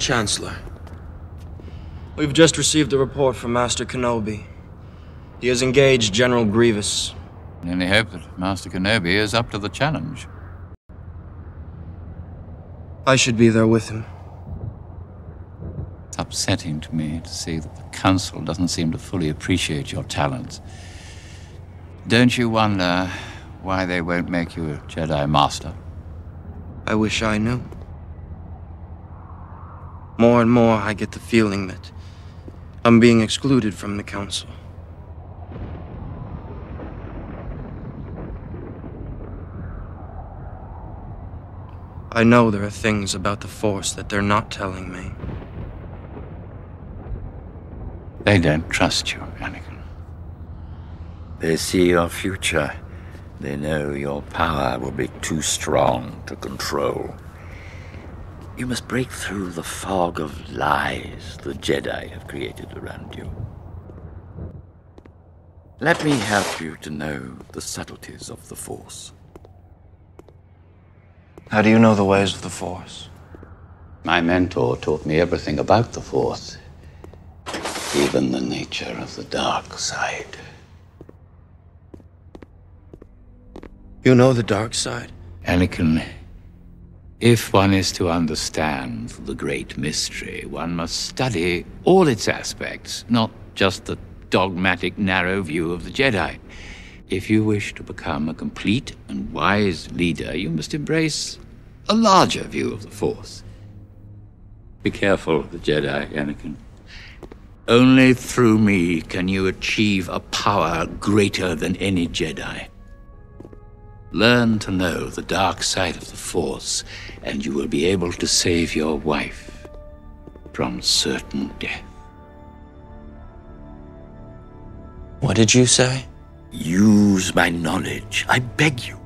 Chancellor. We've just received a report from Master Kenobi. He has engaged General Grievous. I only hope that Master Kenobi is up to the challenge. I should be there with him. It's upsetting to me to see that the Council doesn't seem to fully appreciate your talents. Don't you wonder why they won't make you a Jedi Master? I wish I knew. More and more, I get the feeling that I'm being excluded from the Council. I know there are things about the Force that they're not telling me. They don't trust you, Anakin. They see your future. They know your power will be too strong to control. You must break through the fog of lies the Jedi have created around you. Let me help you to know the subtleties of the Force. How do you know the ways of the Force? My mentor taught me everything about the Force, even the nature of the dark side. You know the dark side? Anakin, if one is to understand the great mystery, one must study all its aspects, not just the dogmatic, narrow view of the Jedi. If you wish to become a complete and wise leader, you must embrace a larger view of the Force. Be careful of the Jedi, Anakin. Only through me can you achieve a power greater than any Jedi. Learn to know the dark side of the Force, and you will be able to save your wife from certain death. What did you say? Use my knowledge, I beg you.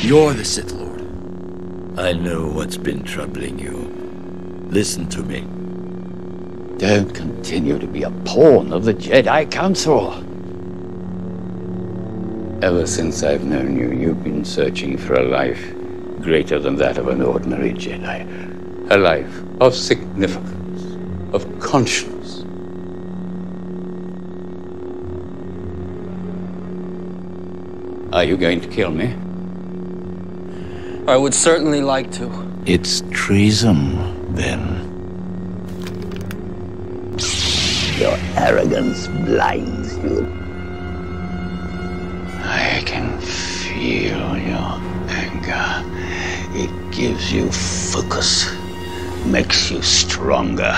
You're the Sith Lord. I know what's been troubling you. Listen to me. Don't continue to be a pawn of the Jedi Council. Ever since I've known you, you've been searching for a life greater than that of an ordinary Jedi. A life of significance, of conscience. Are you going to kill me? I would certainly like to. It's treason, then. Your arrogance blinds you. Gives you focus, makes you stronger.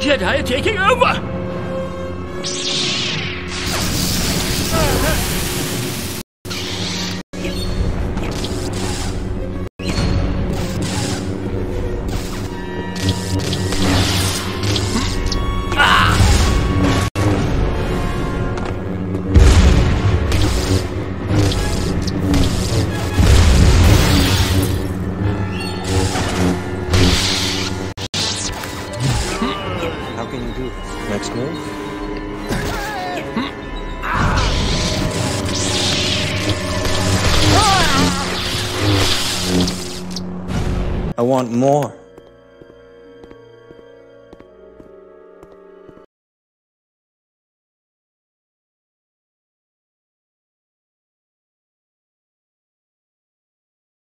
Jedi are taking over! I want more.